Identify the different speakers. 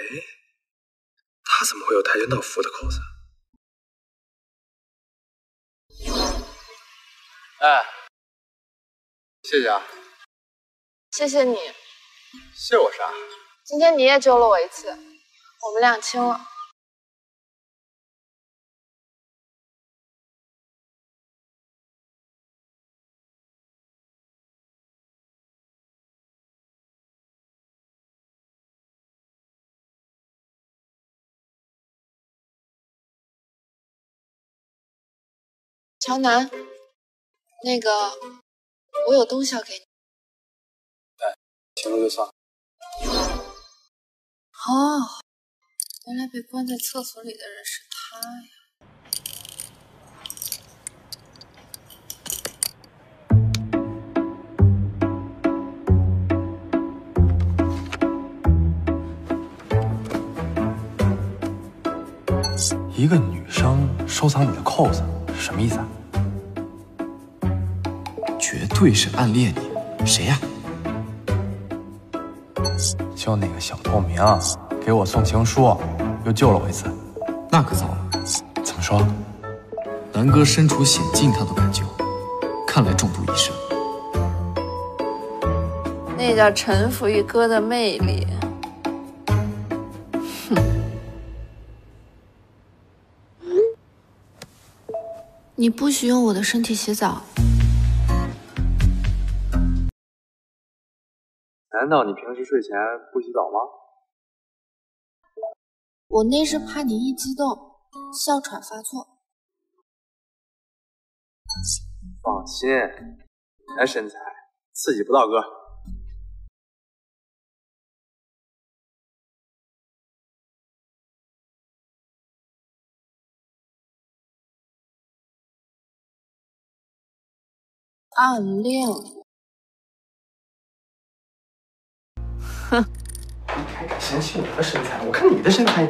Speaker 1: 哎，他怎么会有跆拳道服的扣子？
Speaker 2: 哎。谢谢啊。
Speaker 3: 谢谢你，
Speaker 2: 谢我啥？
Speaker 3: 今天你也救了我一次，我们俩亲了。乔南，那个，我有东西要给你。
Speaker 1: 哎，行了就算了。
Speaker 3: 哦，原来被关在厕所里的人是他呀！
Speaker 1: 一个女生收藏你的扣子什么意思啊？
Speaker 4: 绝对是暗恋你，谁呀？
Speaker 1: 就那个小透明，给我送情书，又救了我一次。
Speaker 4: 那可糟了，
Speaker 1: 怎么说？
Speaker 4: 南哥身处险境，他都敢救，看来中毒已深。
Speaker 3: 那叫臣服于哥的魅力。你不许用我的身体洗澡。
Speaker 1: 难道你平时睡前不洗澡吗？
Speaker 3: 我那是怕你一激动哮喘发作。
Speaker 1: 放心，那身材刺激不到哥。
Speaker 3: 暗恋。
Speaker 1: 哼你还敢嫌弃我的身材？我看你的身材。